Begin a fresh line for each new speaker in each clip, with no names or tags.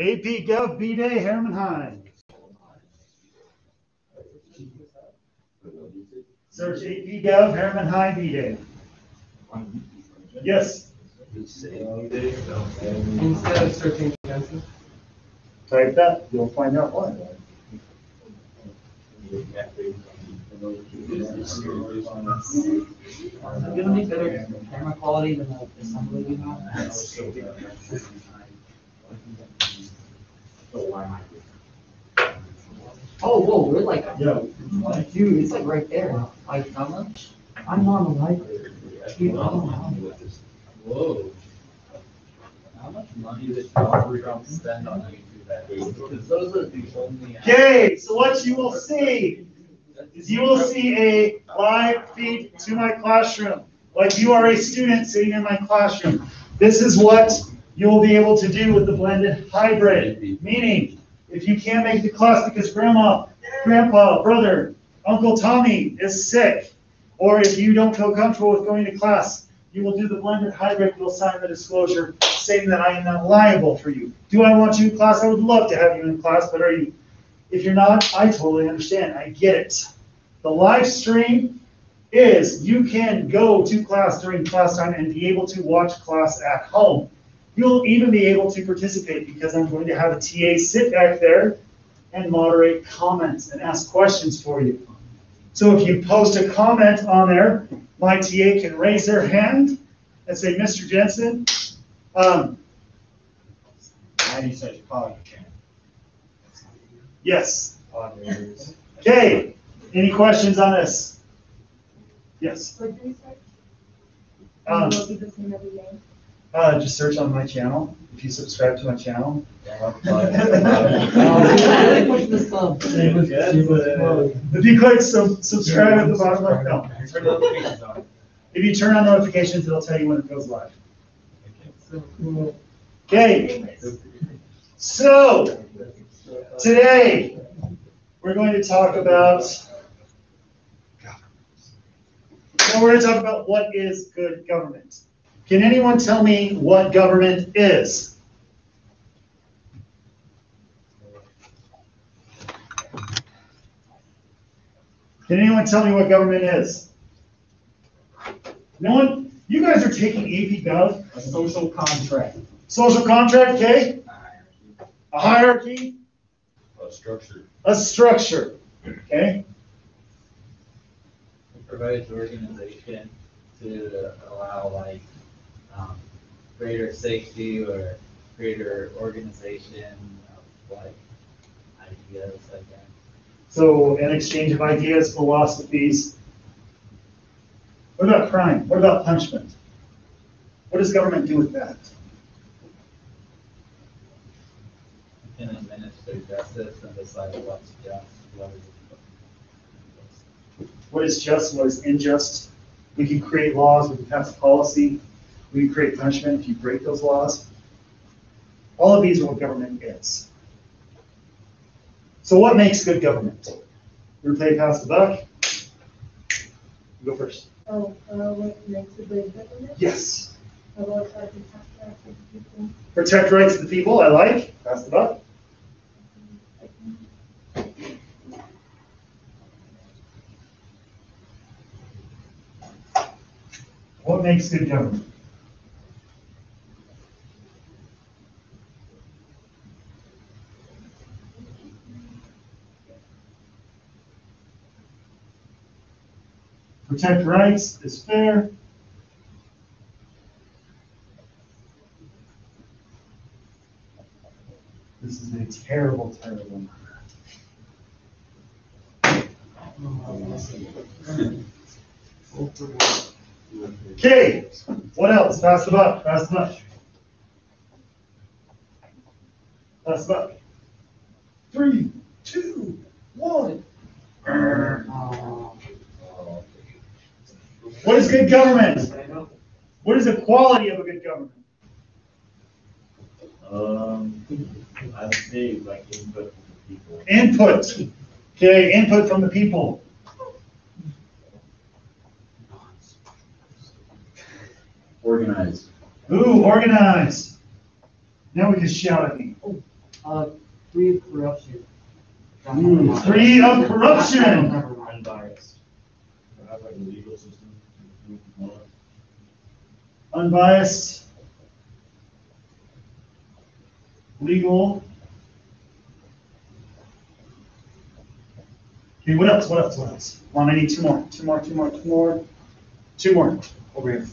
AP Gov B Day Herriman High. Search AP Gov Herriman High B Day. Yes,
Instead of searching Jensen?
type that, you'll find out why.
Is it gonna be better camera quality than the assembly we have? Oh, whoa, we're like,
Yeah.
dude, it's like right there. Like, how much? I'm on the library. Dude, I don't know.
Whoa. How much money did Donald Trump spend on YouTube that week? Because those are the only.
Okay, so what you will see is you will see a live feed to my classroom, like you are a student sitting in my classroom. This is what you will be able to do with the blended hybrid, meaning if you can't make the class because grandma, grandpa, brother, Uncle Tommy is sick, or if you don't feel comfortable with going to class, you will do the blended hybrid, you'll sign the disclosure saying that I am not liable for you. Do I want you in class? I would love to have you in class, but are you if you're not, I totally understand. I get it. The live stream is you can go to class during class time and be able to watch class at home. You'll even be able to participate because I'm going to have a TA sit back there and moderate comments and ask questions for you. So if you post a comment on there, my TA can raise their hand and say, Mr. Jensen, um,
How do you set your
yes, Okay, any questions on this? Yes,
What do you search?
um,
And will it be the same every day?
uh, just search on my channel, if you subscribe to my channel.
Push the sub.
If you click sub, subscribe at the bottom left, no.
Turn on.
If you turn on notifications, it'll tell you when it goes live. Okay, so today, we're going to talk about, well, we're going to talk about what is good government. Can anyone tell me what government is? Can anyone tell me what government is? No one? You guys are taking AP Gov,
A social contract.
social contract, okay? A hierarchy, A
Structure.
a structure, okay?
It provides organization to allow like, um, greater safety or greater organization of like ideas, I guess.
So an exchange of ideas, philosophies. What about crime? What about punishment? What does government do with that?
Can administer justice and decide what's just, what is.
What is just, what is unjust? We can create laws, we can pass policy, we create punishment if you break those laws. All of these are what government is. So what makes good government? Everybody pass the buck? You Go first.
Oh, uh, what makes a good government?
Yes.
How about the rights of people?
Protect rights of the people, I like. Pass the buck. What makes good government? Protect rights is fair. This is a terrible, terrible. number. Okay, what else? Pass the buck, pass the buck. Pass the buck. Three, two, one.
Oh.
What is good government? What is the quality of a good government?
Um, I'd say like input from the people.
Input. Okay, input from the people.
Organized.
Ooh, organized. Now we can shout at me.
Uh, free of corruption.
Mm, free of corruption.
Never mind.
Unbiased. How about the legal system?
Unbiased, legal. Okay, what else, what else, what else? Come I need two more, two more, two more, two more, two more, over here.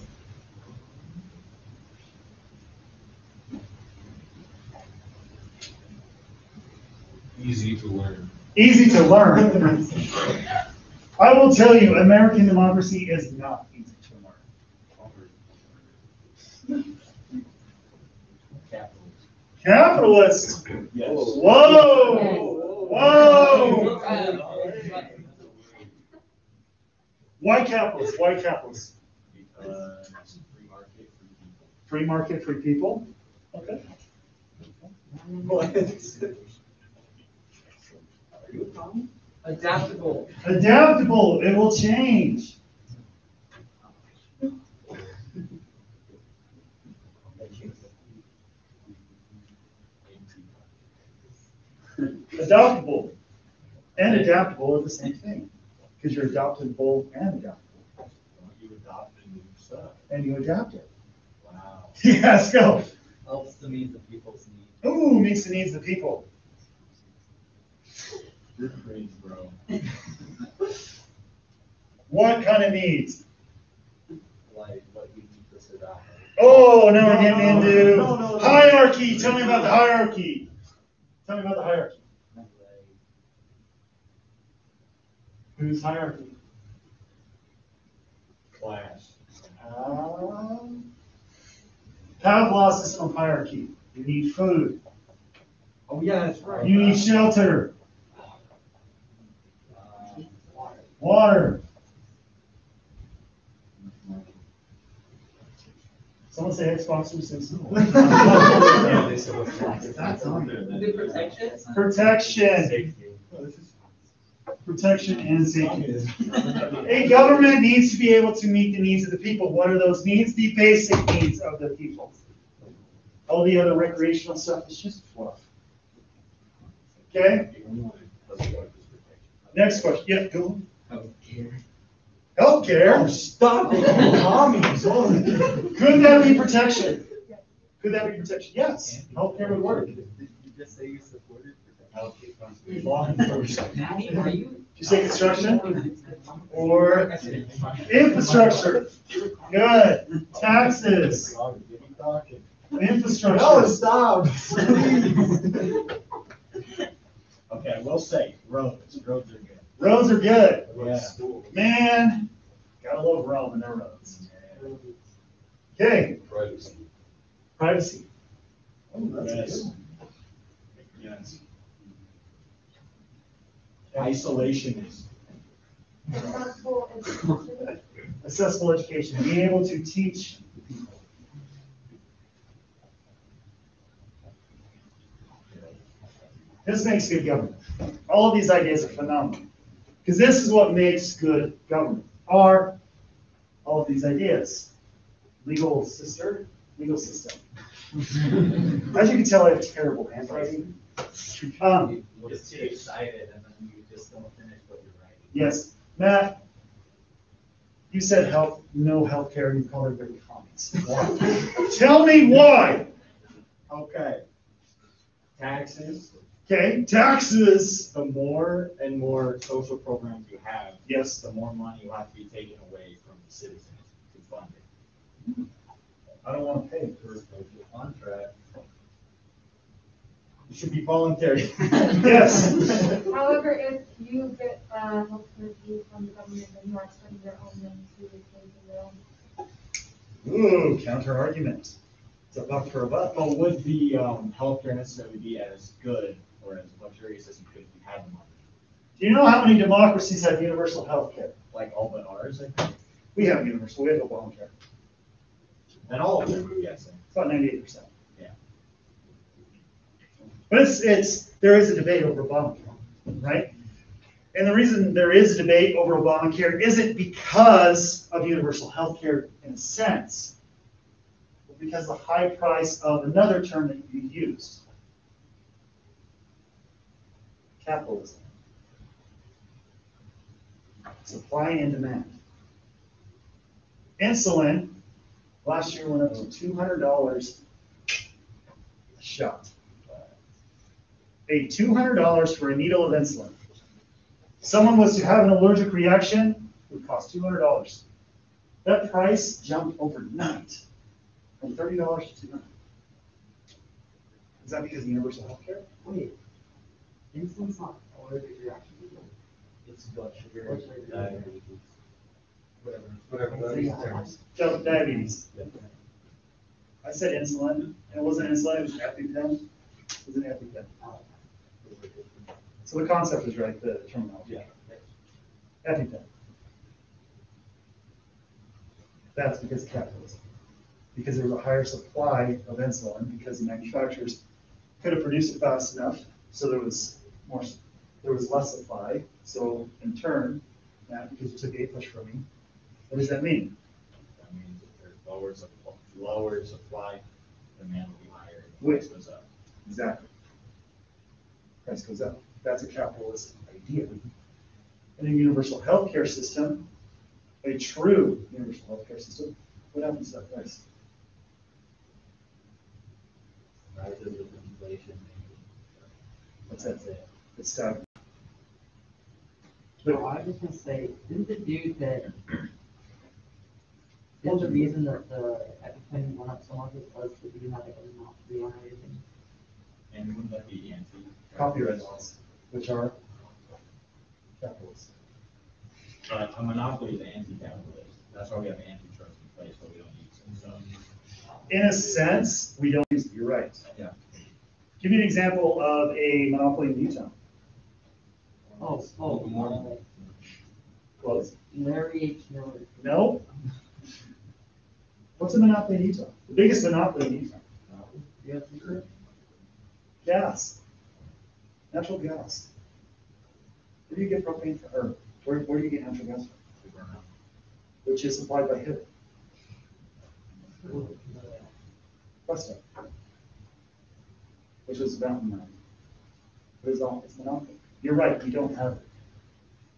Easy to learn.
Easy to learn. I will tell you, American democracy is not easy to learn. Capitalist,
Yes.
whoa, whoa. Why capitalist, why capitalist?
Because free market, free
Free market, free people? Okay.
Adaptable.
Adaptable, it will change. Adoptable and adaptable are the same thing, because you're adoptable and adaptable.
You adopt and new stuff.
and you adapt it.
Wow.
Yes, go.
Helps to meet the people's needs.
Ooh, meets the needs of the people.
Your brains, bro.
What kind of needs?
Like, what you need to sit.
Oh, now we're getting into
No, no, no.
hierarchy. Tell me about the hierarchy. Tell me about the hierarchy. Who's hierarchy?
Class.
Um, Pavlov's system of hierarchy. You need food.
Oh, yeah, that's right.
You need shelter,
Uh,
water. Someone say Xbox 360.
Yeah, they said what's
That's on there.
The protection?
Protection,
Safety.
Protection and safety. A government needs to be able to meet the needs of the people. What are those needs? The basic needs of the people. All the other recreational stuff is just fluff. Okay, next question. Yeah, go.
Healthcare.
Healthcare.
Stop it,
Could that be protection? Could that be protection? Yes, healthcare would work.
Did you just say you supported?
Maddie, are you?
Did you say construction or infrastructure? Good. Taxes, infrastructure.
No, stop. Okay, I will say, roads, roads are good.
Roads are good.
Yeah.
Man, gotta love Rome and their roads. Okay,
Privacy.
privacy. Oh, that's a
Yes.
good one.
Yes. Isolation is,
Accessible education.
Accessible education, being able to teach people. This makes good government. All of these ideas are phenomenal. Because this is what makes good government, are all of these ideas. Legal sister, legal system. As you can tell, I have terrible handwriting. Um,
You just get excited and then you just don't finish what you're writing.
Yes, Matt, you said health, no healthcare, and you called everybody commies. Why? Tell me why.
okay. Taxes,
Okay, taxes.
the more and more social programs you have,
Yes,
the more money you have to be taken away from the citizens to fund it. Mm-hmm.
I don't want to pay.
For social contract.
It should be voluntary.
Yes.
However, if you get, uh, healthcare fee from the government, then you are spending your own money to pay for your own.
Ooh, counter argument. It's a buck for a buck.
But would the, um, healthcare necessarily be as good or as luxurious as you could if you had the money?
Do you know how many democracies have universal health care?
Like all but ours, I think,
We have universal, we have a Obamacare.
and all of them, I'm.
It's about ninety-eight percent. But it's, it's, there is a debate over Obamacare, right? And the reason there is a debate over Obamacare isn't because of universal health care in a sense, but because the high price of another term that you used. Capitalism. Supply and demand. Insulin, last year went up to two hundred dollars a shot. Paid two hundred dollars for a needle of insulin. Someone was to have an allergic reaction, it would cost two hundred dollars. That price jumped overnight from thirty dollars to $200. Is that because of universal healthcare?
Wait, insulin's not allergic reaction.
It's blood sugar,
Blood sugar.
diabetes, whatever, whatever.
So
those
you have
terms.
Di- Diabetes.
Yeah.
I said insulin, and it wasn't insulin, it was EpiPen. It was an EpiPen. Oh. So the concept is right, the terminology.
Yeah.
EpiPen. That's because of capitalism. Because there was a higher supply of insulin, because the manufacturers could have produced it fast enough, so there was more, there was less supply. So in turn, Matt, because you took eight push from me, what does that mean?
That means if there's lower supply, lower supply, demand will be higher, price goes up.
Exactly. Price goes up. That's a capitalist idea. In a universal healthcare system, a true universal healthcare system, what happens to that price?
Rises with inflation.
What's that?
It.
It's stagnant.
No, I was just gonna say, didn't the dude that, didn't the reason that the EpiPen went up so much was because you had like a monopoly on everything?
And wouldn't that be anti?
Copyright laws, which are capitalist.
But a monopoly is anti-capitalist, that's why we have antitrust in place, but we don't use it, so.
In a sense, we don't use, it. you're right.
Yeah.
Give me an example of a monopoly in Utah.
Oh, oh,
More.
Close.
Larry H. Miller.
No? What's a monopoly in Utah? The biggest monopoly in Utah?
You have secret?
Gas. Natural gas. Where do you get propane from, or where, where do you get natural gas from?
we burn out.
Which is supplied by who? Weston. Which is mountain mine. But it's all, it's monopoly. You're right, we don't have,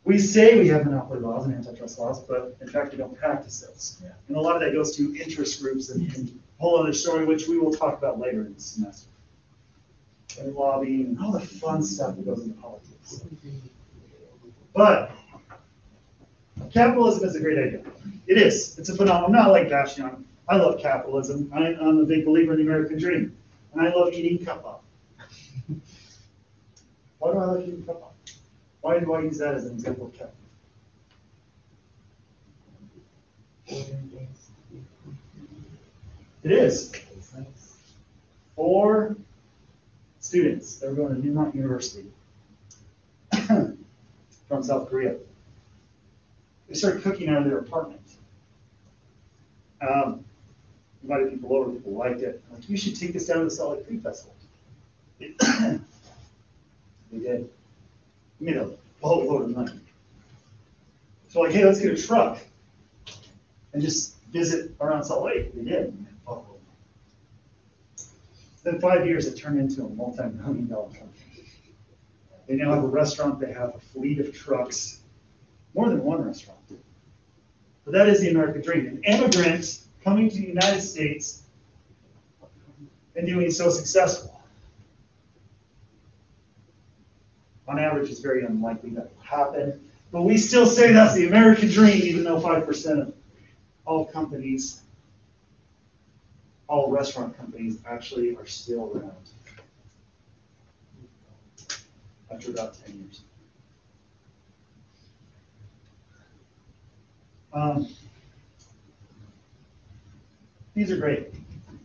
we say we have monopoly laws and antitrust laws, but in fact, we don't practice those.
Yeah.
And a lot of that goes to interest groups and, and a whole other story, which we will talk about later in the semester. And lobbying and all the fun stuff that goes into politics. But capitalism is a great idea. It is. It's a phenomenon. I'm not like bashing on. I love capitalism. I, I'm a big believer in the American dream, and I love eating Cupbop. Why do I like eating Cupbop? Why do I use that as an example of capitalism? It is for students that were going to Neumont University from South Korea. They started cooking out of their apartment. Um, invited people over, people liked it. Like, you should take this down to the Salt Lake Food Festival. They did. Made a boatload of money. So like, hey, let's get a truck and just visit around Salt Lake. They did. Made a boatload of money. Then five years, it turned into a multi-million dollar company. They now have a restaurant, they have a fleet of trucks, more than one restaurant. But that is the American dream. An immigrant coming to the United States and doing so successful. On average, it's very unlikely that will happen, but we still say that's the American dream, even though five percent of all companies, all restaurant companies actually are still around. After about ten years. Um, These are great.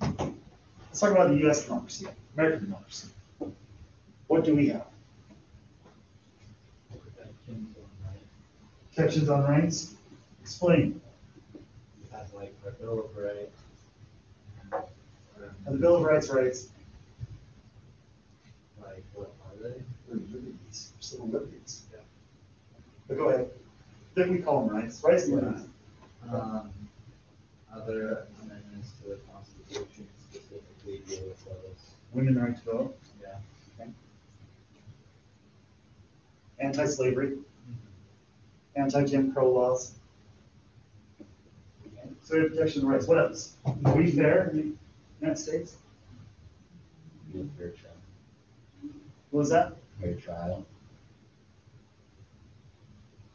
Let's talk about the US democracy, American democracy. What do we have? Protections on rights? Explain.
Have like a bill of rights.
And the Bill of Rights rights,
Like, what are they?
are liberties, civil liberties. But go ahead. Then we call them rights, rights and liberties.
Um, other amendments to the Constitution specifically deal with those.
Women right to vote.
Yeah.
anti-slavery, anti-Jim Crow laws. So we have protection of rights. What else? Are we fair United States?
Fair trial.
What was that?
Fair trial.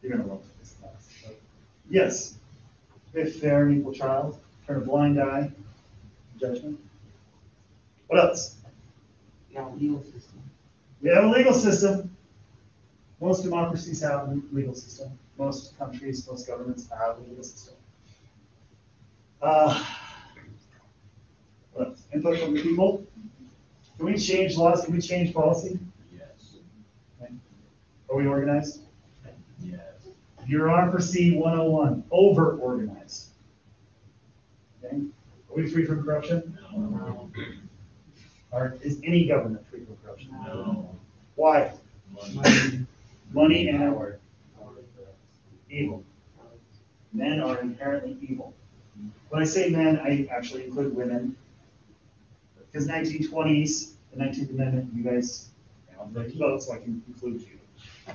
You're gonna love this class. Yes, we have fair and equal trial, turn a blind eye, judgment. What else?
Yeah, legal system.
We have a legal system. Most democracies have a legal system. Most countries, most governments have a legal system. Uh, Input from the people. Can we change laws? Can we change policy?
Yes.
Are we organized?
Yes.
Bureaucracy 101, over-organized. Okay? Are we free from corruption?
No.
Or is any government free from corruption?
No.
Why?
Money.
Money and
Power.
evil. Men are inherently evil. When I say men, I actually include women. Because nineteen twenties, the Nineteenth Amendment, you guys vote, so I can include you.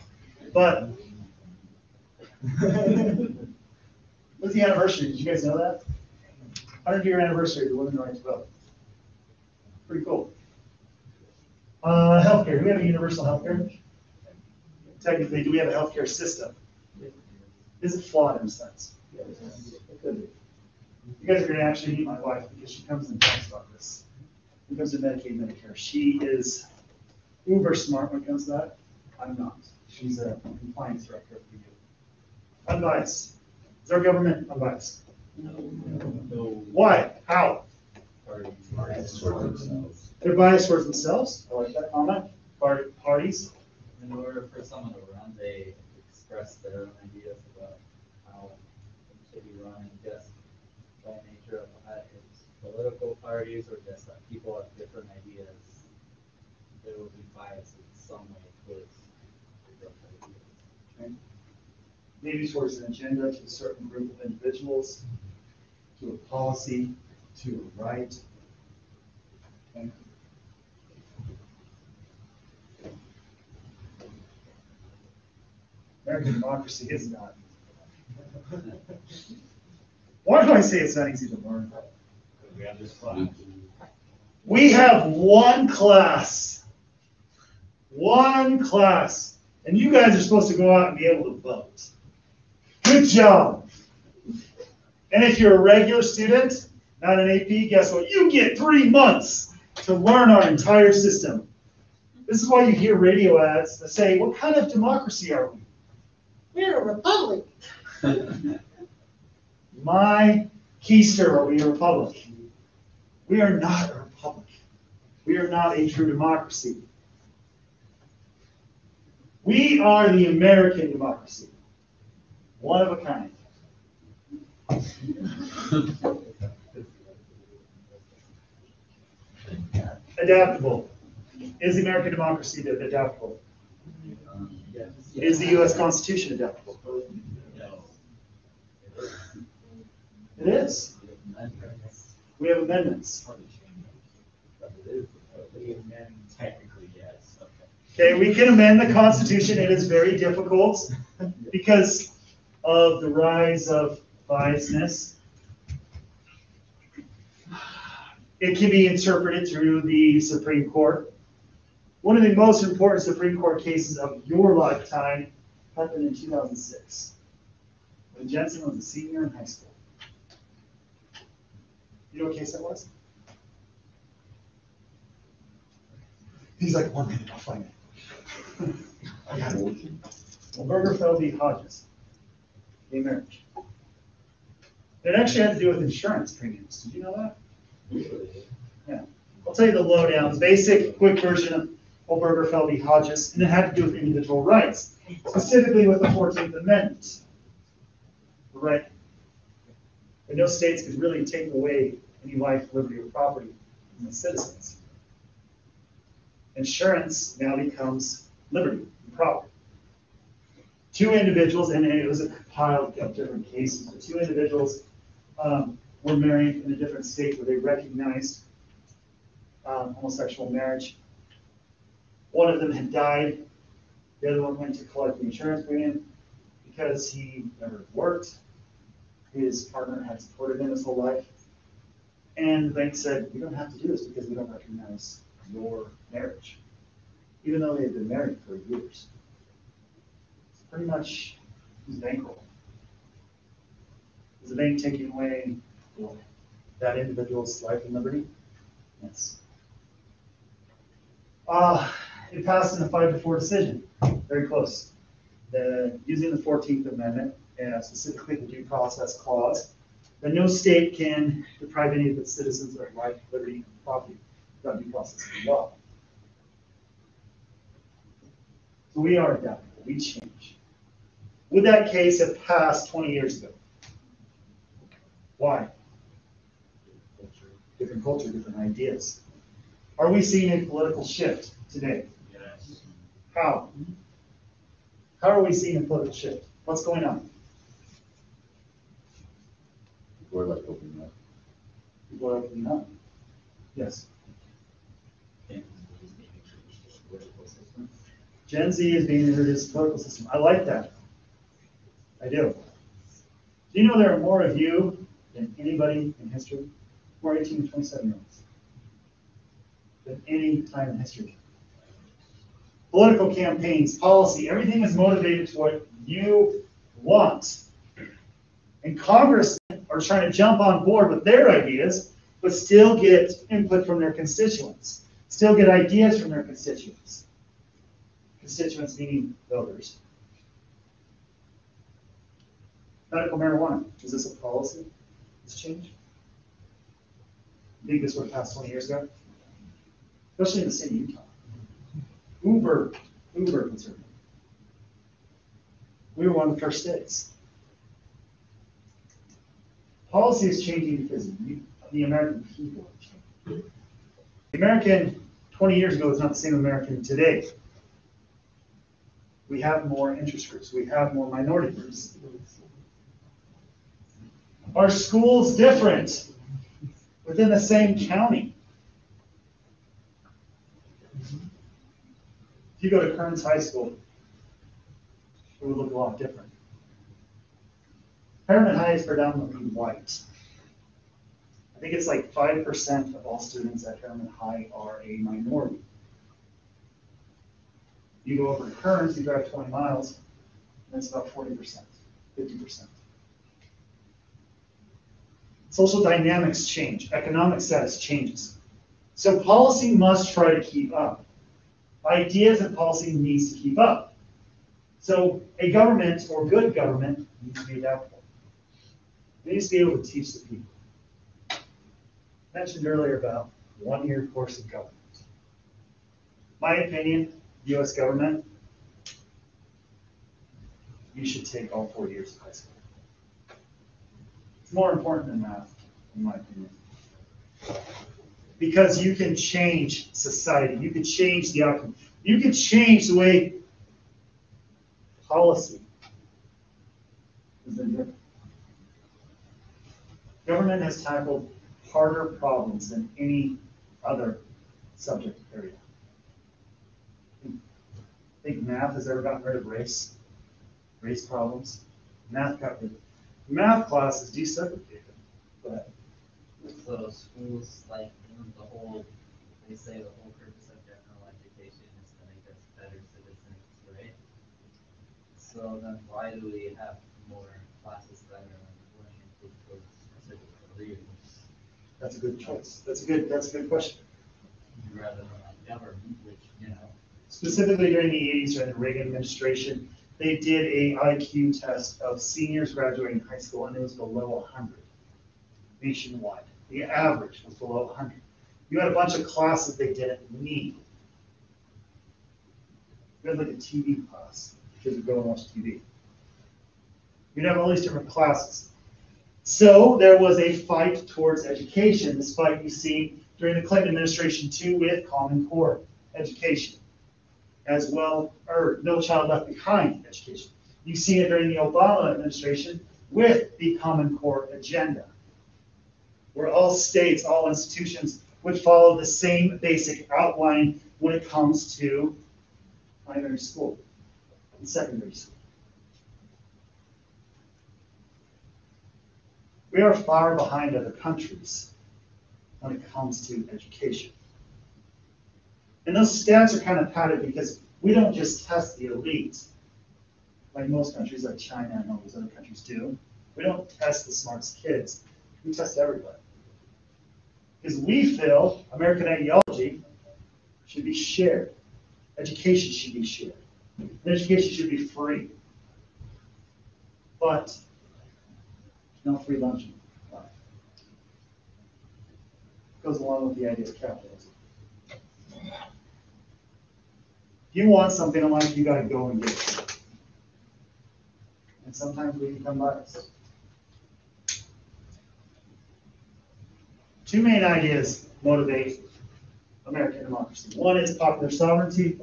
But. What's the anniversary? Did you guys know that? Hundred year anniversary of the women's right to vote. Pretty cool. Uh, healthcare, do we have a universal healthcare? Technically, do we have a healthcare system? Is it flawed in a sense? It could be. You guys are gonna actually meet my wife because she comes and talks about this. When it comes to Medicaid, Medicare, she is uber smart when it comes to that. I'm not. She's a compliance director for you. Unbiased. Is our government unbiased?
No.
Why? How?
Parties. Parties sort themselves.
They're biased towards themselves. I like that comment. Par- Parties.
In order for someone to run, they express their own ideas about how it should be run, and just by nature of that, it's political parties or just that people have different ideas. There will be bias in some way towards those ideas.
maybe towards an agenda to a certain group of individuals, to a policy, to a right. Okay. American democracy is not. Why do I say it's not easy to learn?
We have this class.
We have one class. One class. And you guys are supposed to go out and be able to vote. Good job. And if you're a regular student, not an AP, guess what? You get three months to learn our entire system. This is why you hear radio ads that say, what kind of democracy are we? We're a republic. My keister, are we a republic? We are not a republic. We are not a true democracy. We are the American democracy. One of a kind. Adaptable. Is the American democracy adaptable? Is the US Constitution adaptable? It is. We have amendments.
Technically, yes, okay.
Okay, we can amend the Constitution. It is very difficult because of the rise of biasness. It can be interpreted through the Supreme Court. One of the most important Supreme Court cases of your lifetime happened in 2006, when Jensen was a senior in high school. You know what case that was? He's like, one minute, I'll find it. I got it. Well, Bergerfeld v. Hodges, gay marriage. It actually had to do with insurance premiums. Did you know that? Yeah. I'll tell you the lowdown, the basic, quick version of Obergefell v. Hodges, and it had to do with individual rights, specifically with the Fourteenth Amendment. Right. But no states could really take away any life, liberty, or property from the citizens. Insurance now becomes liberty and property. Two individuals, and it was a pile of different cases, but two individuals um, were married in a different state where they recognized um, homosexual marriage. One of them had died The other one went to collect the insurance premium because he never worked. His partner had supported him his whole life. And the bank said, we don't have to do this because we don't recognize your marriage. Even though they had been married for years. It's pretty much his bankroll. Is the bank taking away that individual's life and liberty? Yes. Uh, it passed in a five to four decision, very close. The, using the Fourteenth Amendment, and specifically the due process clause, that no state can deprive any of its citizens of life, liberty, and property without due process of law. So we are adaptable, we change. Would that case have passed twenty years ago? Why? Different culture, different ideas. Are we seeing a political shift today?
Yes.
How? How are we seeing a political shift? What's going on?
We're like opening up.
Are opening up. Yes. Gen Z is being introduced to political system. I like that. I do. Do you know there are more of you than anybody in history? More 18 to 27 year olds. Than any time in history. Political campaigns, policy, everything is motivated to what you want. And Congress are trying to jump on board with their ideas, but still get input from their constituents, still get ideas from their constituents. Constituents meaning voters. Medical marijuana, is this a policy? This change? I think this have passed twenty years ago? Especially in the state of Utah. Uber, uber conservative. We were one of the first states. Policy is changing because the American people are changing. The American twenty years ago is not the same American today. We have more interest groups, we have more minority groups. Our school's different within the same county. If you go to Kearns High School, it would look a lot different. Herriman High is predominantly white. I think it's like five percent of all students at Herriman High are a minority. You go over to Kearns, you drive twenty miles, and it's about forty percent, fifty percent. Social dynamics change, economic status changes. So policy must try to keep up. Ideas and policy needs to keep up. So a government or good government needs to be adaptable. It needs to be able to teach the people. I Mentioned earlier about one-year course of government. My opinion, US government, you should take all four years of high school. It's more important than math, in my opinion. Because you can change society, you can change the outcome, you can change the way policy been driven. Government has tackled harder problems than any other subject area. Think math has ever gotten rid of race, race problems? Math got rid, math class is desegregated. but.
So schools, like, the whole, they say the whole purpose of general education is to make us better citizens, right? So then why do we have more classes that are oriented towards specific careers
That's a good choice. That's a good, that's a good question.
rather than government, which, you know,
Specifically during the eighties, during the Reagan administration, they did a IQ test of seniors graduating high school and it was below hundred nationwide. The average was below hundred. You had a bunch of classes they didn't need. You had like a TV class, because you go and watch TV. You'd have all these different classes. So there was a fight towards education, this fight you see during the Clinton administration too with Common Core education as well, or No Child Left Behind education. You see it during the Obama administration with the Common Core agenda, where all states, all institutions would follow the same basic outline when it comes to primary school. and secondary school. We are far behind other countries when it comes to education. And those stats are kind of padded because we don't just test the elite, like most countries, like China and all those other countries do. We don't test the smartest kids, we test everybody. Because we feel American ideology should be shared. Education should be shared. And education should be free. But no free lunch. Goes along with the idea of capitalism. If you want something in life, you gotta go and get it. And sometimes we become biased. Two main ideas motivate American democracy. One is popular sovereignty.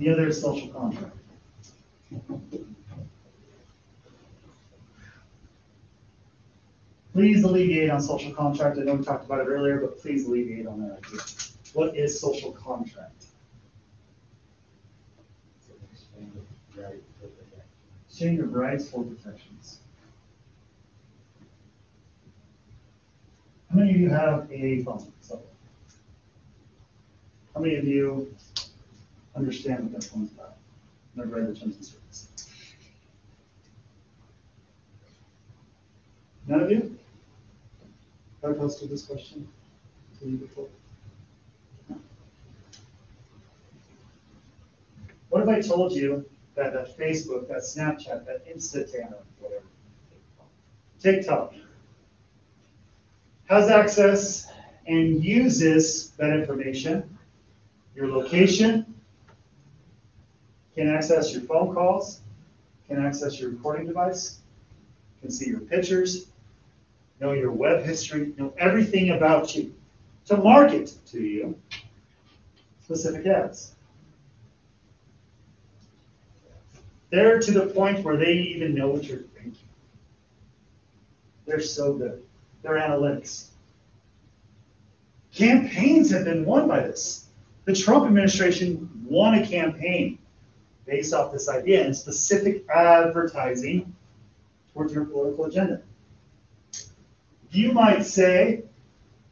The other is social contract. Please alleviate on social contract. I know we talked about it earlier, but please alleviate on that idea. What is social contract? Exchange of rights for protections. How many of you have a phone? So, How many of you understand what that phone's about? Never read the terms and service. None of you? Have posted this question to you before? What if I told you that that Facebook, that Snapchat, that Instagram, whatever, TikTok, has access and uses that information, your location, can access your phone calls, can access your recording device, can see your pictures, know your web history, know everything about you, to market to you specific ads. They're to the point where they even know what you're thinking. They're so good. They're analytics. Campaigns have been won by this. The Trump administration won a campaign based off this idea and specific advertising towards your political agenda. You might say,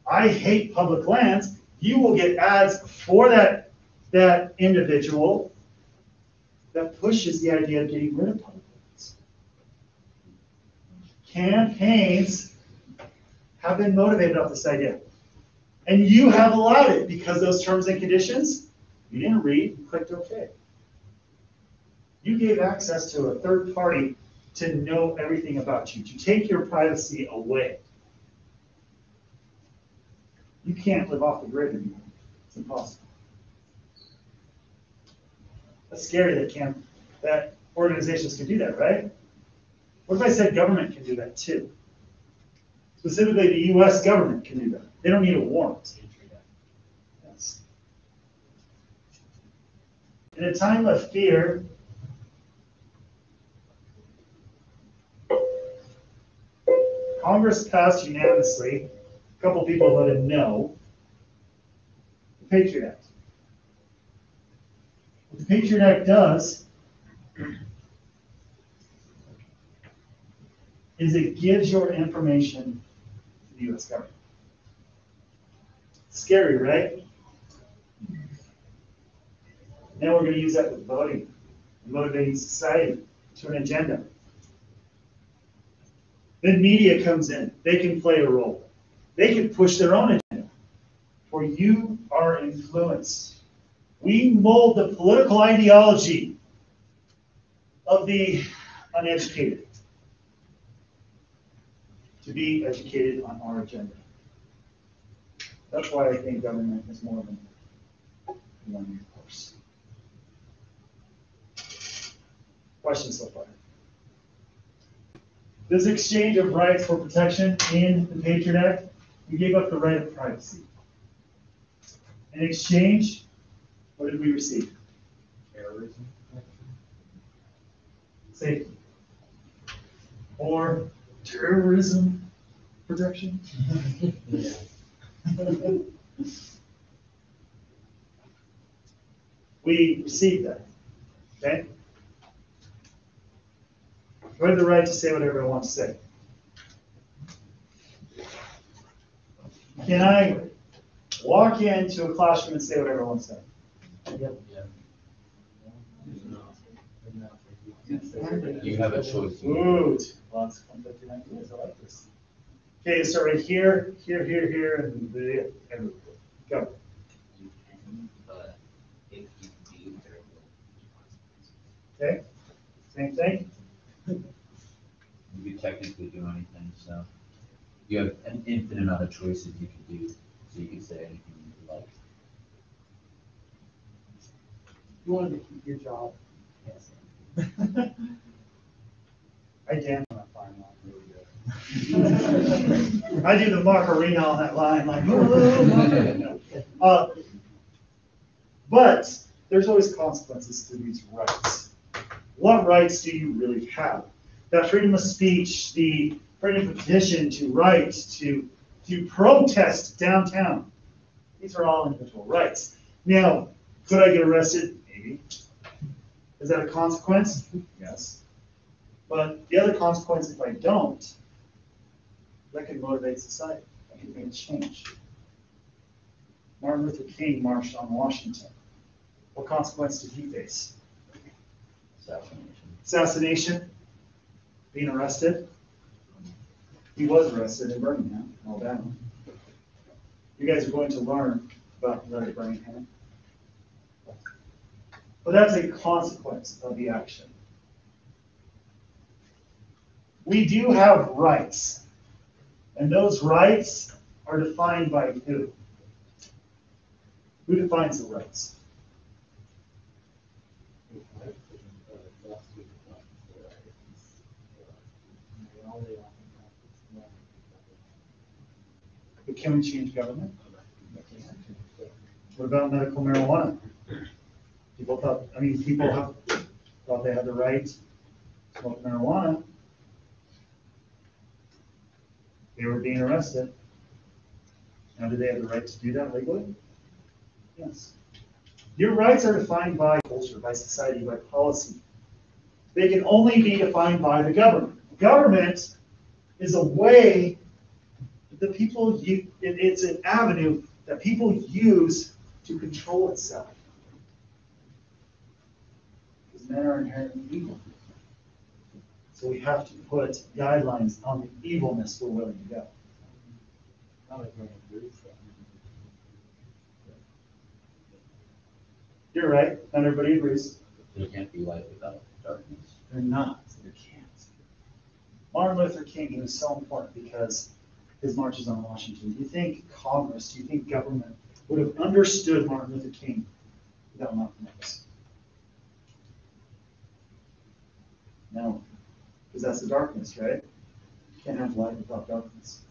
I hate public lands. You will get ads for that, that individual that pushes the idea of getting rid of public lands. Campaigns have been motivated off this idea. And you have allowed it because those terms and conditions, you didn't read, you clicked OK. You gave access to a third party to know everything about you, to take your privacy away. You can't live off the grid anymore. It's impossible. That's scary that can that organizations can do that, right? What if I said government can do that too? Specifically, the US government can do that. They don't need a warrant. To do that. Yes. In a time of fear, Congress passed unanimously, a couple people voted no, the Patriot Act. What the Patriot Act does is it gives your information to the US government. Scary, right? Now we're gonna use that with voting, motivating society to an agenda. Then media comes in, they can play a role. They can push their own agenda, for you are influenced. We mold the political ideology of the uneducated to be educated on our agenda. That's why I think government is more than one course. Questions so far? This exchange of rights for protection in the Patriot Act, we gave up the right of privacy. In exchange, what did we receive?
Terrorism.
Safety. Or terrorism protection? We received that, okay? We have the right to say whatever I want to say. Can I walk into a classroom and say whatever I want to say?
You have a choice.
Good. Lots of conflicting ideas, I like this. Okay, so right here, here, here, here, and the, and go.
You can, but if you do, there will
Okay, same thing?
You could technically do anything, so. You have an infinite amount of choices you could do, so you could say anything you like.
You wanted to keep your job. Yes.
I can.
I'm fine, I'm really good.
I do the Macarena on that line, like, "Oh, uh, but there's always consequences to these rights. What rights do you really have? That freedom of speech, the freedom of petition, to write, to, to protest downtown. These are all individual rights. Now, could I get arrested? Maybe. Is that a consequence? Yes. But the other consequence, if I don't, that can motivate society, that can make a change. Martin Luther King marched on Washington. What consequence did he face?
Assassination.
Assassination, being arrested. He was arrested in Birmingham, Alabama. You guys are going to learn about Larry Birmingham. But that's a consequence of the action. We do have rights, and those rights are defined by who? Who defines the rights? But can we change government? What about medical marijuana? People thought, I mean, people have, thought they had the right to smoke marijuana. They were being arrested. Now, do they have the right to do that legally? Yes. Your rights are defined by culture, by society, by policy. They can only be defined by the government. Government is a way that the people, use, it, it's an avenue that people use to control itself. Because men are inherently evil. So we have to put guidelines on the evilness we're willing to go. You're right, not everybody agrees.
There can't be light without darkness.
They're not. Martin Luther King, was so important because his marches on Washington. Do you think Congress, do you think government would have understood Martin Luther King without Malcolm X? No, because that's the darkness, right? You can't have light without darkness.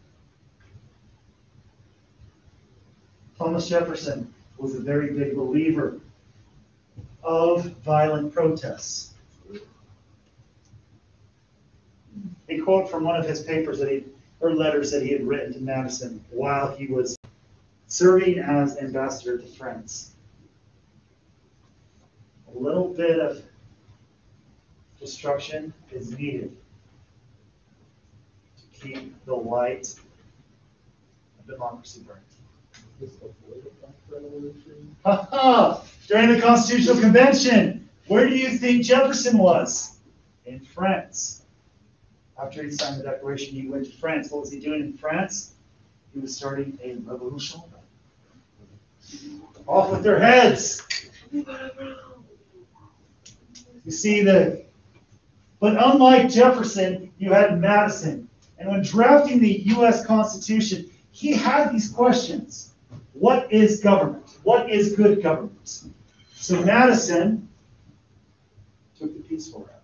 Thomas Jefferson was a very big believer of violent protests. A quote from one of his papers that he, or letters that he had written to Madison while he was serving as ambassador to France. A little bit of destruction is needed to keep the light of democracy burning. During the Constitutional Convention, where do you think Jefferson was? In France. After he signed the Declaration, he went to France. What was he doing in France? He was starting a revolution. Off with their heads! You see the, but unlike Jefferson, you had Madison. And when drafting the US Constitution, he had these questions. What is government? What is good government? So Madison took the peaceful route.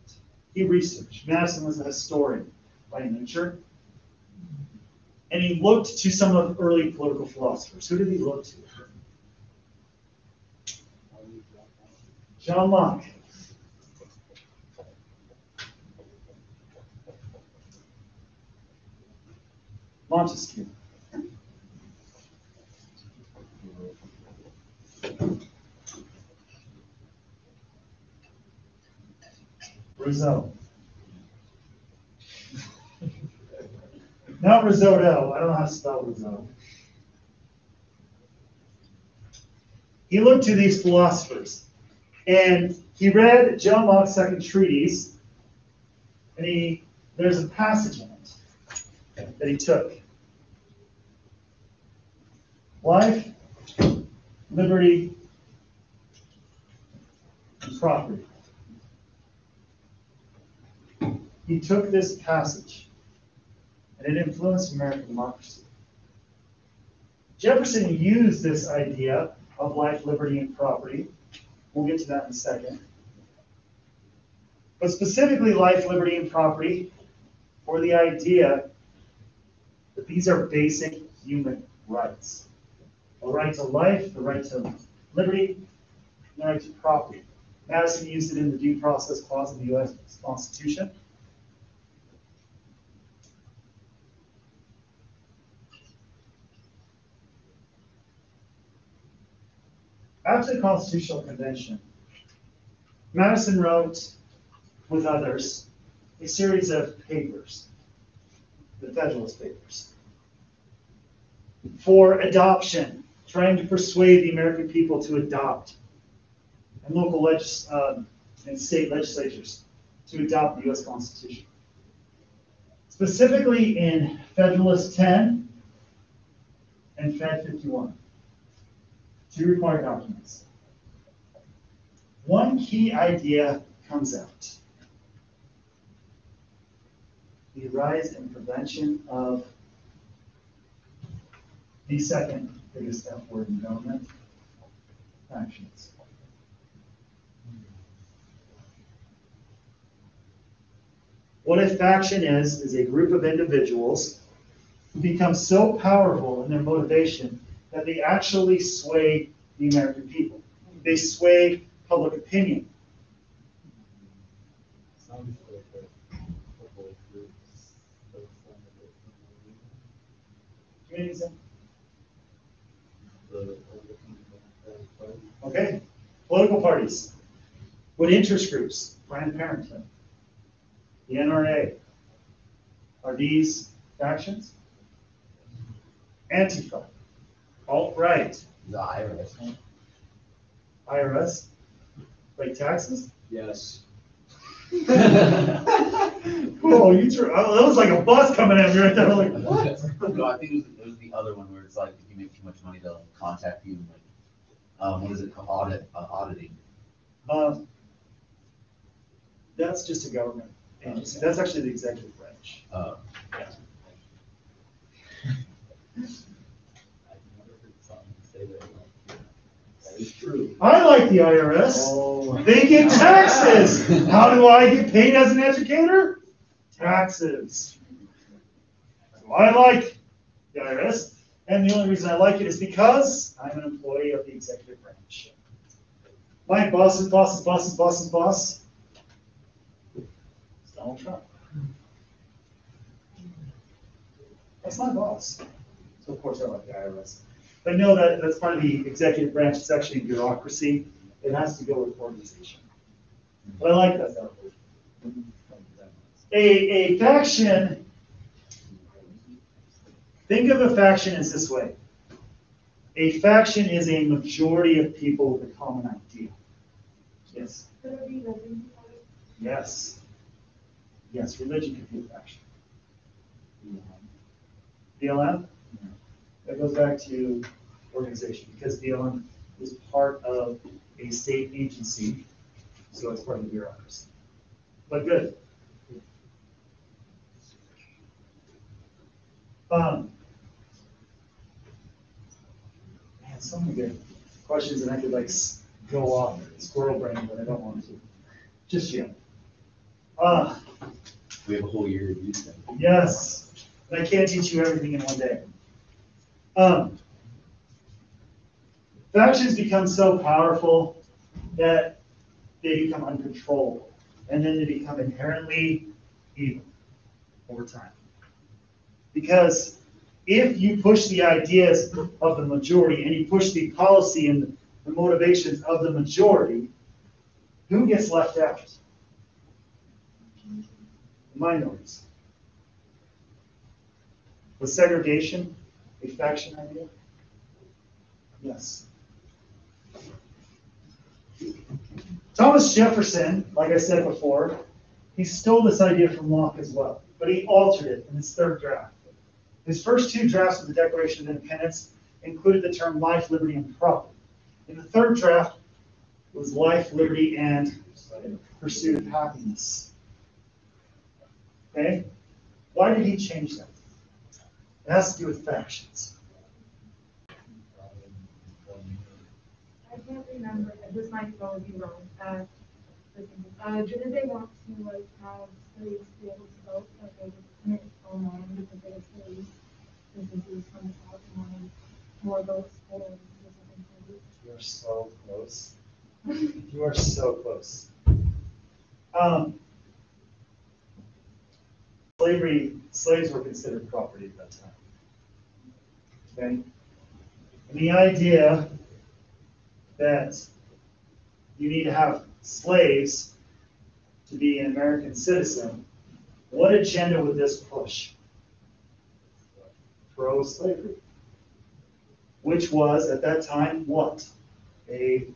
He researched. Madison was a historian by nature. And he looked to some of the early political philosophers. Who did he look to? John Locke. Montesquieu. Rousseau. Not risotto, I don't know how to spell risotto. He looked to these philosophers, and he read John Locke's second treatise, and he, there's a passage in it that he took. Life, liberty, and property. He took this passage, and it influenced American democracy. Jefferson used this idea of life, liberty, and property. We'll get to that in a second. But specifically, life, liberty, and property, for the idea that these are basic human rights. The right to life, the right to liberty, the right to property. Madison used it in the due process clause of the U.S. Constitution. After the Constitutional Convention, Madison wrote, with others, a series of papers, the Federalist Papers, for adoption, trying to persuade the American people to adopt, and local legis, um, and state legislatures to adopt the US Constitution. Specifically in Federalist 10 and Fed 51 two required documents. One key idea comes out. The rise and prevention of the second biggest F word in government, factions. What a faction is, is a group of individuals who become so powerful in their motivation that they actually sway the American people. They sway public opinion. Okay, political parties. What interest groups? Planned Parenthood, the NRA. Are these factions? Antifa, alt-right,
The IRS.
IRS, like taxes?
Yes.
Oh, you threw, oh, that was like a bus coming at me right there, like, what?
No, I think it was, it was the other one where it's like, if you make too much money, they'll contact you and like, um, what is it, called? audit, uh, auditing.
Um, That's just a government agency, that's actually the executive branch.
Uh,
I've never heard someone say that. like,
That is true.
I like the IRS. They get taxes. How do I get paid as an educator? Taxes. I like the IRS, and the only reason I like it is because I'm an employee of the executive branch. My boss is boss is boss is boss is boss. It's Donald Trump. That's my boss. So of course I like the IRS. But know that that's part of the executive branch, it's actually bureaucracy. It has to go with organization. But I like that. A, a faction, think of a faction as this way. A faction is a majority of people with a common idea. Yes, yes. Yes, religion could be a faction. BLM? That goes back to organization, because BLM is part of a state agency, so it's part of the bureaucracy. But good. Um. Man, so many good questions, and I could like go off squirrel brain, but I don't want to, just yet. Uh,
we have a whole year to do that.
Yes, but I can't teach you everything in one day. Um, factions become so powerful that they become uncontrollable, and then they become inherently evil over time. Because if you push the ideas of the majority and you push the policy and the motivations of the majority, who gets left out? The minorities. Was segregation a faction idea? Yes. Thomas Jefferson, like I said before, he stole this idea from Locke as well, but he altered it in his third draft. His first two drafts of the Declaration of Independence included the term life, liberty, and property. In the third draft it was life, liberty, and pursuit of happiness. Okay? Why did he change that? It has to do with factions.
I can't remember, this might well be wrong, uh, uh, didn't they want to like have slaves be able to vote, like they commit online because they were slaves? Was from the south and wanted more votes for the.
You are so close. You are so close. Um, slavery, slaves were considered property at that time. Okay? And the idea that you need to have slaves to be an American citizen, what agenda would this push? Pro-slavery. Which was, at that time, what? A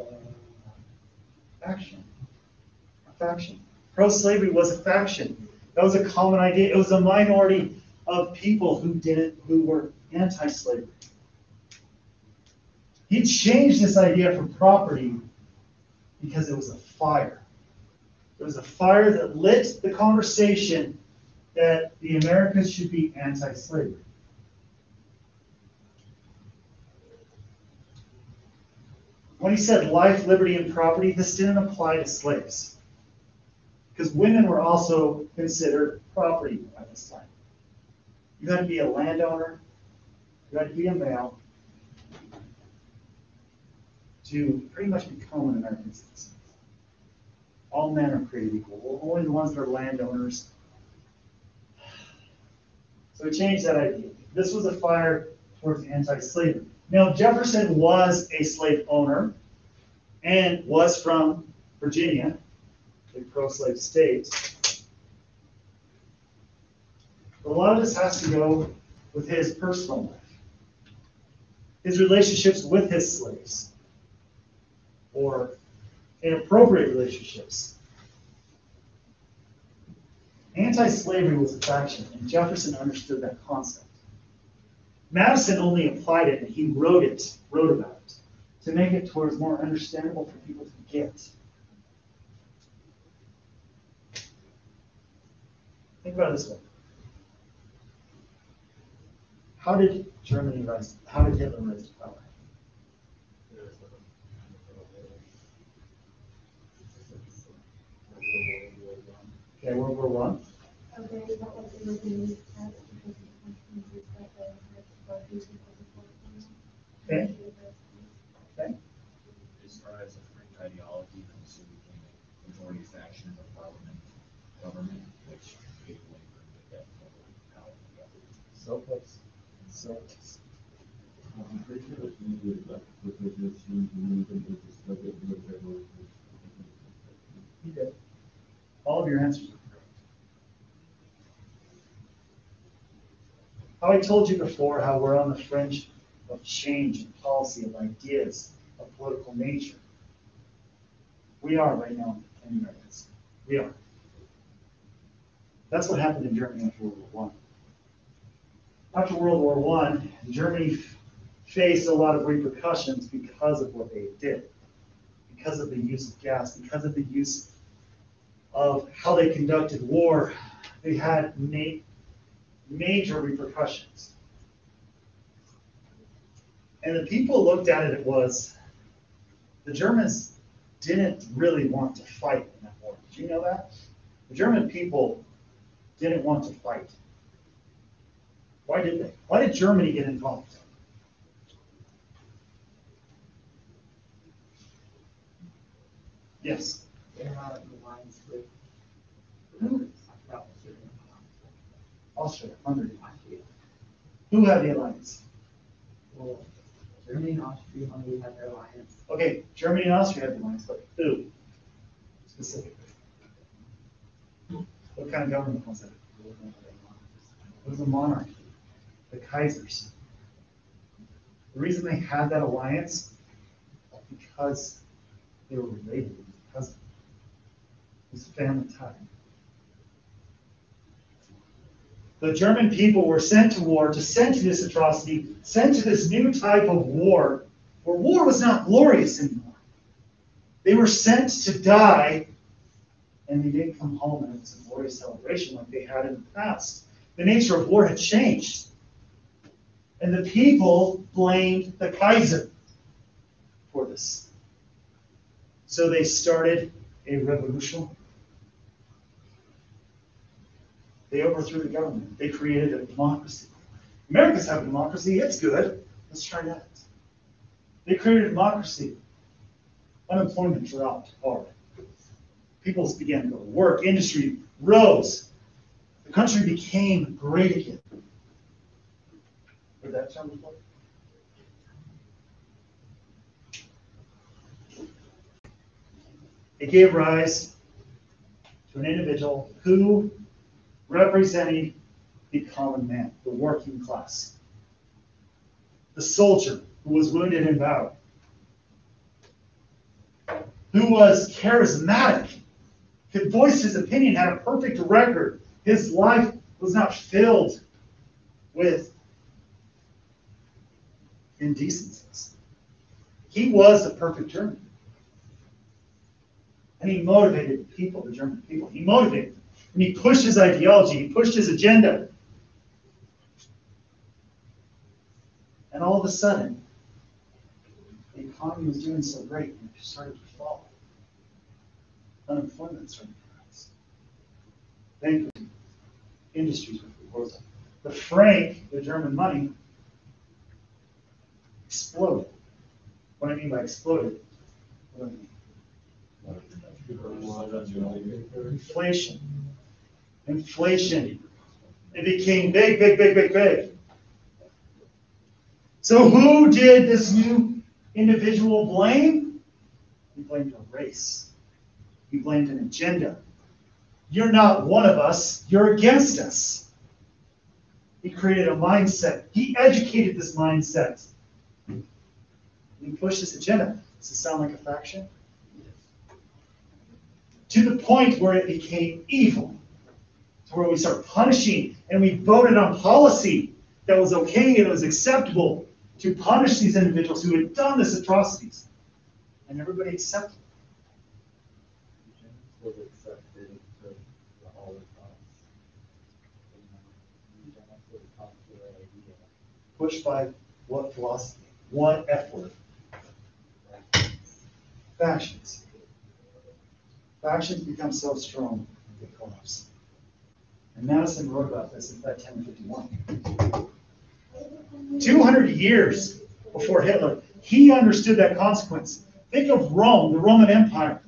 uh, faction. A faction. Pro-slavery was a faction. That was a common idea. It was a minority of people who didn't, who were anti-slavery. He changed this idea from property because it was a fire. It was a fire that lit the conversation that the Americans should be anti-slavery. When he said life, liberty, and property, this didn't apply to slaves. Because women were also considered property at this time. You had to be a landowner, you had to be a male to pretty much become an American citizen. All men are created equal, only the ones that are landowners. So he changed that idea. This was a fire towards anti-slavery. Now Jefferson was a slave owner and was from Virginia, pro-slave state. But a lot of this has to go with his personal life. His relationships with his slaves. Or inappropriate relationships. Anti-slavery was a faction, and Jefferson understood that concept. Madison only applied it, and he wrote it, wrote about it, to make it towards more understandable for people to get. Think about this way. How did Germany rise, how did Hitler rise to power? Okay, World War One.
Okay,
Okay.
As a French ideology, soon became a majority faction in the parliament government, which gave way for the death total power of the
All of your answers are correct. How I told you before, how we're on the fringe of change in policy, of ideas, of political nature. We are right now in Americans. We are. That's what happened in Germany after World War One. After World War One, Germany faced a lot of repercussions because of what they did, because of the use of gas, because of the use of how they conducted war. They had ma- major repercussions. And the people looked at it, it was, the Germans didn't really want to fight in that war. Did you know that? The German people didn't want to fight. Why did they? Why did Germany get involved? Yes.
They're not in with. Who?
Austria, Hungary. Who had the alliance?
Well, Germany and Austria, Hungary had their alliance.
Okay, Germany and Austria had the alliance, but who specifically? What kind of government was it? It was a monarchy, the Kaisers. The reason they had that alliance, was because they were related, because it was family tie. The German people were sent to war, to send to this atrocity, sent to this new type of war, where war was not glorious anymore. They were sent to die, and they didn't come home and it was a glorious celebration like they had in the past. The nature of war had changed. And the people blamed the Kaiser for this. So they started a revolution. They overthrew the government. They created a democracy. Americans have a democracy. It's good. Let's try that. They created a democracy. Unemployment dropped hard. People began to go to work. Industry rose. The country became great again. That term before? It gave rise to an individual who represented the common man, the working class, the soldier who was wounded in battle, who was charismatic, could voice his opinion, had a perfect record. His life was not filled with indecencies. He was the perfect German. And he motivated people, the German people. He motivated them. And he pushed his ideology, he pushed his agenda. And all of a sudden, the economy was doing so great, and it started to fall. Unemployment started to rise. Banking, industries were closing. The franc, the German money, exploded. What I mean by exploded, what I mean? Inflation. Inflation. It became big, big, big, big, big. So who did this new individual blame? He blamed a race. He blamed an agenda. You're not one of us, you're against us. He created a mindset. He educated this mindset. He pushed this agenda. Does it sound like a faction? To the point where it became evil. To where we start punishing and we voted on policy that was okay and it was acceptable to punish these individuals who had done this atrocities. And everybody accepted. Pushed by what philosophy? What F word? Factions. Factions become so strong, they collapse. And Madison wrote about this in 1051. 200 years before Hitler, he understood that consequence. Think of Rome, the Roman Empire.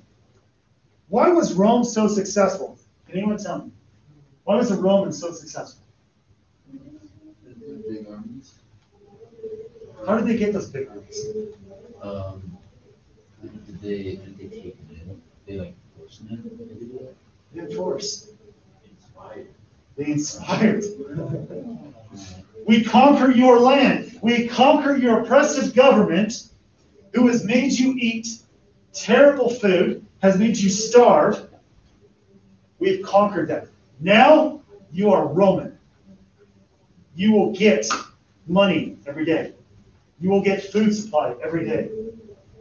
Why was Rome so successful? Can anyone tell me? Why was the Romans so successful? How did they get those big armies?
Um, they, did they take it? They like forced it?
They force. They inspired. We conquer your land. We conquer your oppressive government who has made you eat terrible food, has made you starve. We've conquered them. Now you are Roman. You will get money every day. You will get food supply every day.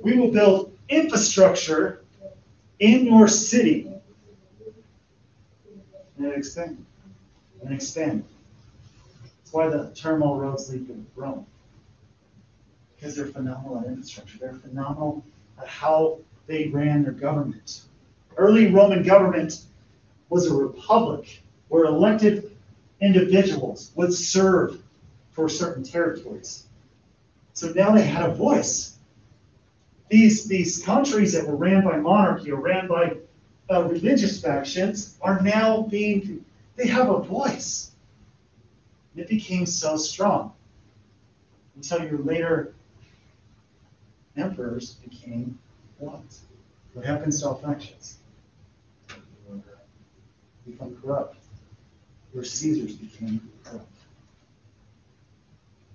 We will build infrastructure in your city and expand and expand. That's why the term all roads lead to Rome. Because they're phenomenal at infrastructure. They're phenomenal at how they ran their government. Early Roman government was a republic where elected individuals would serve for certain territories. So now they had a voice. These, these countries that were ran by monarchy or ran by uh, religious factions are now being, they have a voice. And It became so strong until your later emperors became what? What happens to all factions? become corrupt. Your Caesars became corrupt.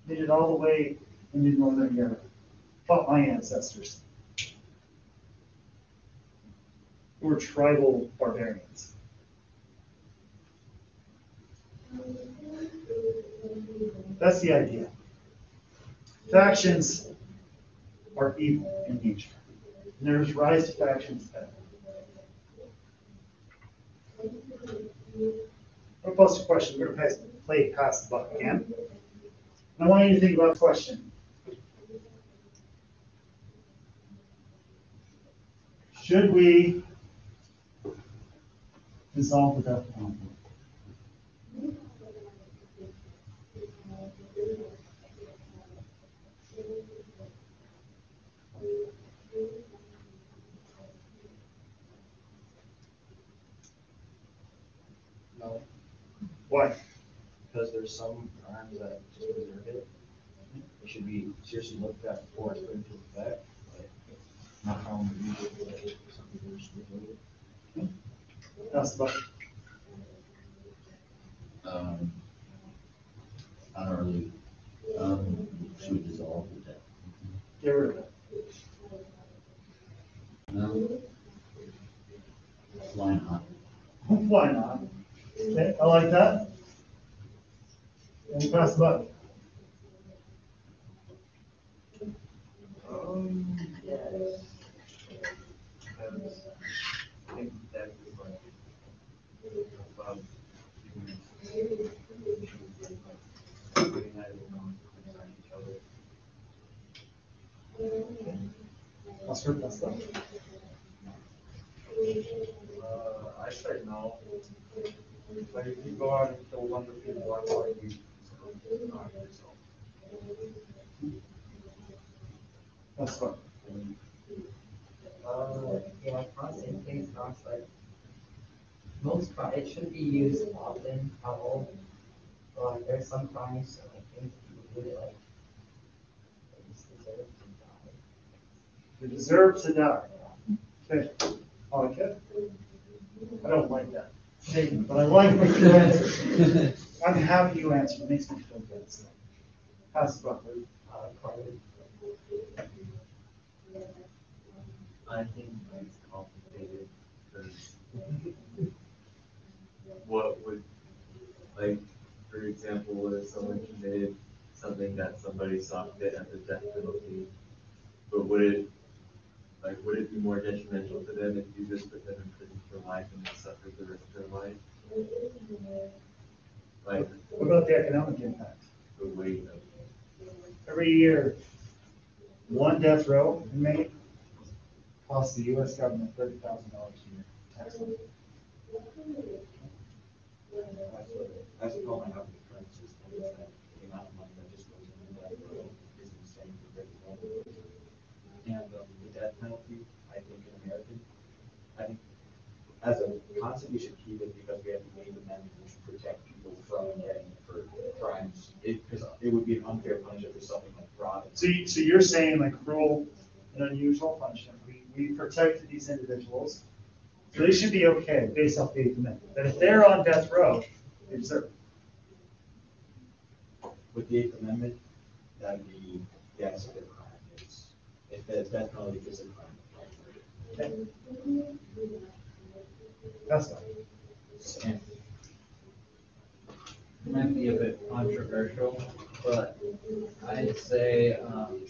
Made it all the way into northern Europe. Fought my ancestors. Who were tribal barbarians. That's the idea. Factions are evil in nature. And there's rise to factions that. I'm gonna pose a question, we're gonna pass, play past the buck again. I want you to think about the question. Should we dissolve the death penalty?
No,
Why?
because there's some crimes that just deserve it. It should be seriously looked at before it's put into effect, like, not how we use it, but something we should do.
Pass the buck.
Um, I don't really, um, should we dissolve the debt?
Get rid of it.
No? Why not?
Why not? Okay, I like that. And pass the buck.
Um, yes. Because I think that is like, above human. Putting that everyone inside each other.
I'll start pass the buck.
Uh, I say no. But if you go out and kill one I probably be.
Pass the buck.
Uh, yeah, constant case costs like, most crime, it shouldn't be used often at all. But there's some crimes, that I think people do it like, they just deserve to die.
You deserve to die. Okay, I. I don't like that statement, but I like what you answered. I'm happy you answered, it makes me feel good. so. Pass the buck. Lee.
Uh, Carly,
I think it's complicated, because what would, like, for example, if someone committed something that somebody saw fit as a death penalty, but would it, like, would it be more detrimental to them if you just put them in prison for life and they suffer the rest of their life? Like,
What about the economic impact?
the weight of,
Every year, one death row inmate costs the US government thirty thousand dollars a year.
That's the problem I have with the current system, is that the amount of money that just goes into that road is insane to what it is. And, um, the death penalty, I think in American, I think, as a concept, we should keep it because we have the Eighth Amendment, which protect people from getting for crimes. It, because it would be an unfair punishment for something like fraud.
So you, so you're saying like cruel and unusual punishment, we, we protected these individuals. So they should be okay based off the Eighth Amendment, that if they're on death row, they deserve. it.
With the Eighth Amendment, that'd be, yes, if a crime is, if the death penalty is a crime.
Okay. That's fine.
It
might be a bit controversial, but I'd say, um,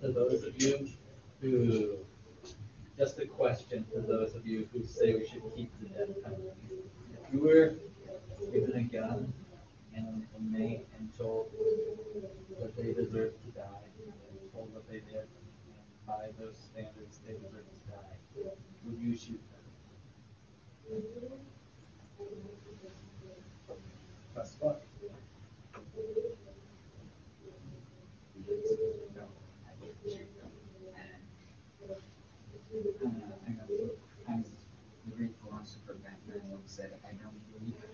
to those of you who, just a question for those of you who say we should keep the death penalty. If you were given a gun and an inmate and told that they deserve to die, and told that they did, and by those standards, they deserve to die, would you shoot them?
That's fine.
Uh, I know, as the great philosopher Batman once said, I don't believe you should. uh, I, no, I do believe you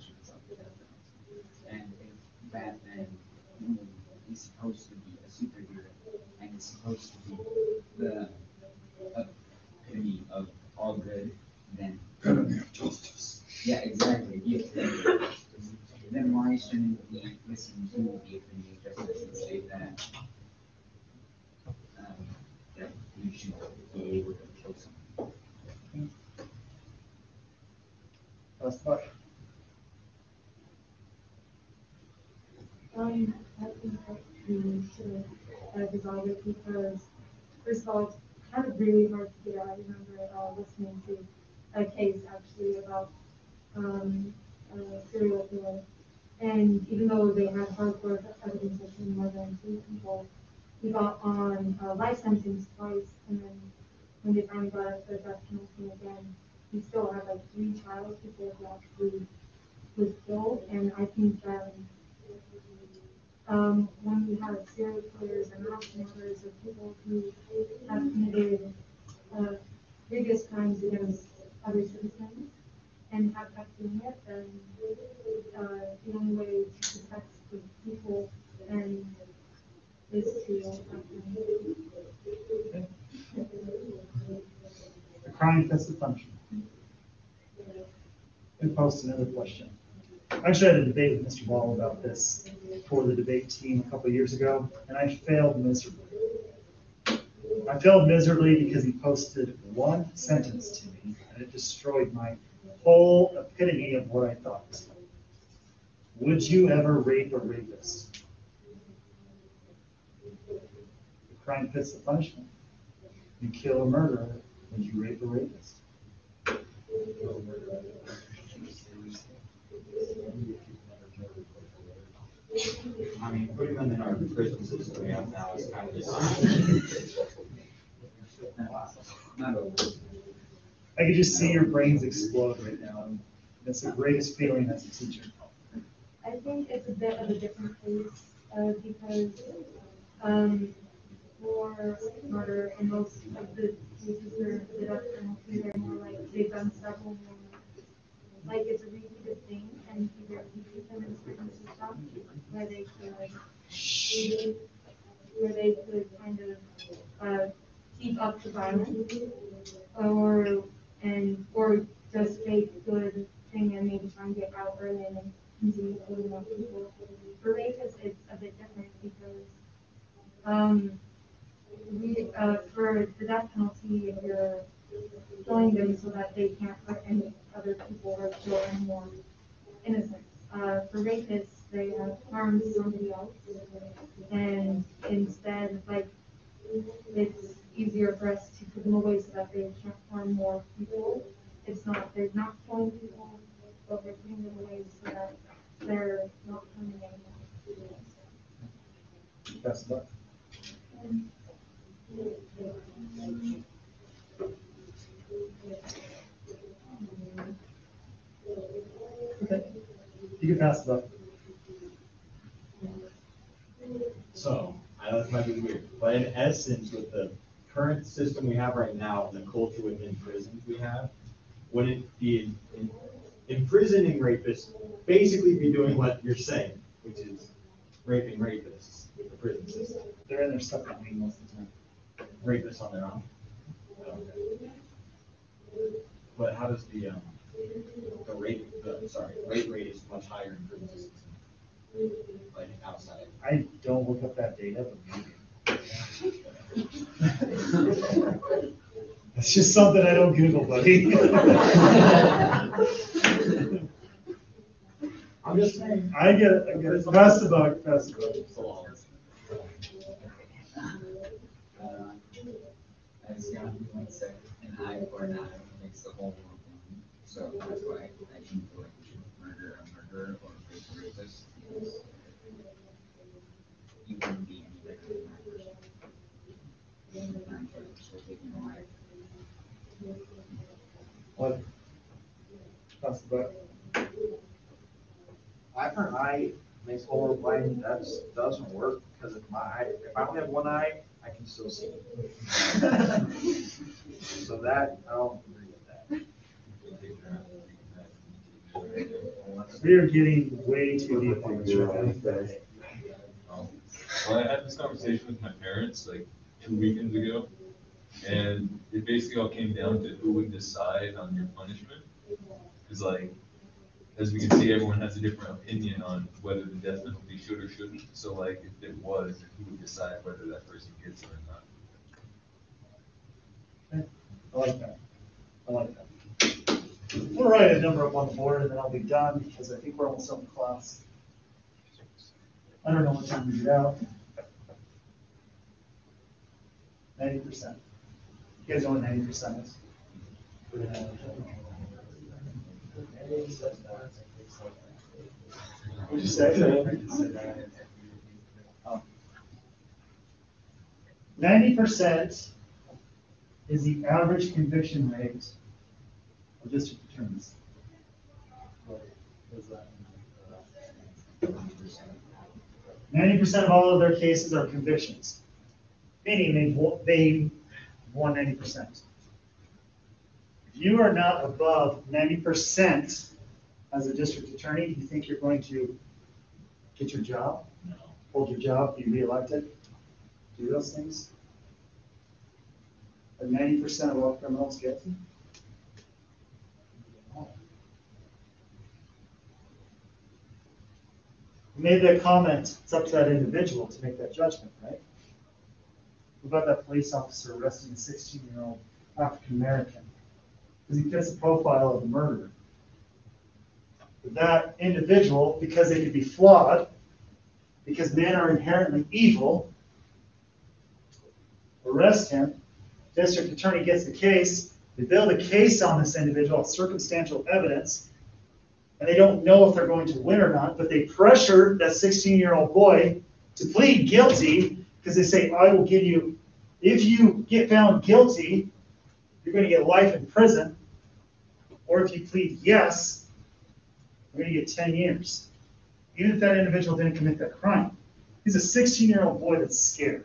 should stop the death penalty. And if Batman, is supposed to be a superhero and is supposed to be the epitome of all good, then. Justice. Yeah, exactly. Then why shouldn't we listen to the opinion of justice and say that? um, That we should be able to kill someone?
That's fine.
Um, I think that we should uh, dissolve it because, first of all, it's kind of really hard to get out. I remember, uh, listening to a case actually about, um, a serial killer. And even though they had hardcore evidence of him more than two people, he got on a life sentence twice, and then when they finally got the death penalty again, he still had like three trials before he actually was killed, and I think that um, when we have serial killers and mass murderers or people who have committed, uh, biggest crimes against other citizens and have kept doing it, then, uh, the only way to protect the people and is to.
A crime the function. Who posed another question? I actually had a debate with Mr. Ball about this for the debate team a couple years ago, and I failed miserably. I failed miserably because he posted one sentence to me, and it destroyed my whole epitome of what I thought. Would you ever rape a rapist? The crime fits the punishment. You kill a murderer, would you rape a rapist?
I mean, putting them in our prison system we have now is kind of just.
Not over.
I could just see your brains explode right now, and that's the greatest feeling as a teacher.
I think it's a bit of a different case, uh, because, um, for murder, in most of the cases where the death penalty, they're more like, they've done several more. Like, it's a repeated thing, and either we keep them in certain system, where they could, where they could kind of, uh, keep up the violence, or, and, or just make good thing and maybe try and get out early and continue killing more people. For rapists, it's a bit different because, um, we, uh, for the death penalty, you're killing them so that they can't hurt any other people or any more innocents. Uh, for rapists, they have harmed somebody else, and instead, like, it's easier for us to put them away so that they can't harm more people. It's not, they're not killing people, but we're putting them away so that they're not harming anyone.
Best luck. Okay. You can pass it up.
So, I know this might be weird, but in essence, with the current system we have right now, and the culture within prisons we have, wouldn't be in- imprisoning rapists, basically be doing what you're saying, which is raping rapists with the prison system,
They're in their separate most of the time.
rapists on their own. Okay. But how does the, um, the rape, the, sorry, rape rate is much higher in prison systems, like outside.
I don't look up that data, but maybe. It's just something I don't Google, buddy.
I'm just saying.
I get it, I get it. Pass the buck, pass the buck.
Uh, As Gandhi once said, an eye for an makes the whole world one. So that's why I think like we should murder a murderer or rape a rapist. because You wouldn't be any better than that person. So taking a life.
What? Pass the buck.
eye for an eye makes whole world blind, that doesn't work, because if my eye, if I only have one eye, I can still see. So that, I don't agree with that.
We are getting way too deep on this right now.
Well, I had this conversation with my parents like two weekends ago,
And it basically all came down to who would decide on your punishment. Cause like, as we can see, everyone has a different opinion on whether the death penalty should or shouldn't. So like, if it was, who would decide whether that person gets it or not?
I like that. I like that. We'll write a number up on the board and then I'll be done because I think we're almost done with class. I don't know what time we get out. Ninety percent. You guys know what ninety percent is? What'd you say? Ninety percent is the average conviction rate of district attorneys. Ninety percent of all of their cases are convictions, meaning they've, they won ninety percent. If you are not above ninety percent as a district attorney, do you think you're going to get your job,
No.
hold your job, be reelected, do those things? And ninety percent of all criminals guilty? Made that comment, it's up to that individual to make that judgment, right? What about that police officer arresting a sixteen-year-old African-American? Because he fits the profile of the murderer. That individual, because they could be flawed, because men are inherently evil, arrest him, district attorney gets the case, they build a case on this individual, circumstantial evidence, and they don't know if they're going to win or not, but they pressure that sixteen-year-old boy to plead guilty, because they say, I will give you, if you get found guilty, you're gonna get life in prison, or if you plead yes, you're gonna get ten years. Even if that individual didn't commit that crime. He's a sixteen-year-old boy that's scared.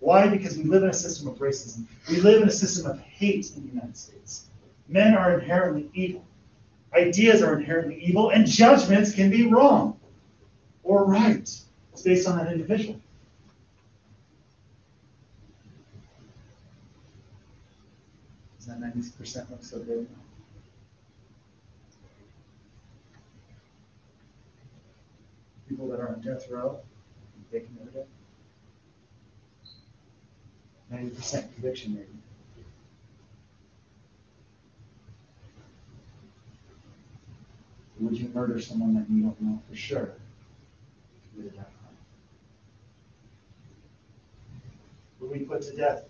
Why? Because we live in a system of racism. We live in a system of hate in the United States. Men are inherently evil. Ideas are inherently evil, and judgments can be wrong or right. It's based on that individual. Does that ninety percent look so good? People that are on death row, they committed it. Ninety percent conviction rate. Would you murder someone that you don't know for sure? committed that crime? Would we put to death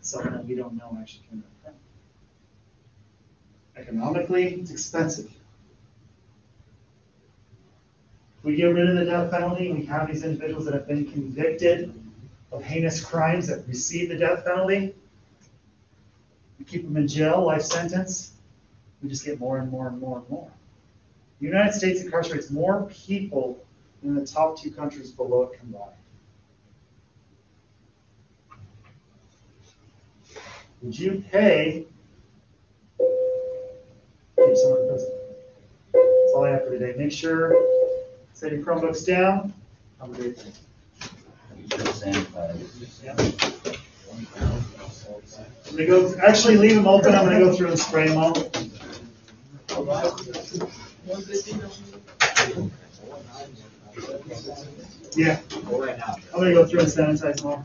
someone that we don't know actually committed a crime? Economically, it's expensive. If we get rid of the death penalty, we have these individuals that have been convicted of heinous crimes that receive the death penalty. We keep them in jail, life sentence, we just get more and more and more and more. The United States incarcerates more people than the top two countries below it combined. Would you pay keep someone in prison? That's all I have for today. Make sure, set your Chromebooks down. Have a great day. I'm gonna go, actually leave them open, I'm gonna go through and spray them all. Yeah, I'm gonna go through and sanitize them all.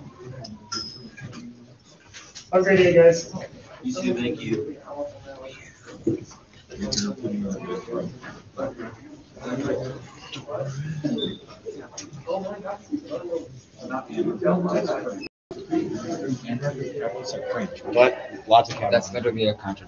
Have a great day, guys.
You too, thank you.
But lots of. That's gonna be a controversy.